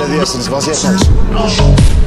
Vaziyet olsun. Like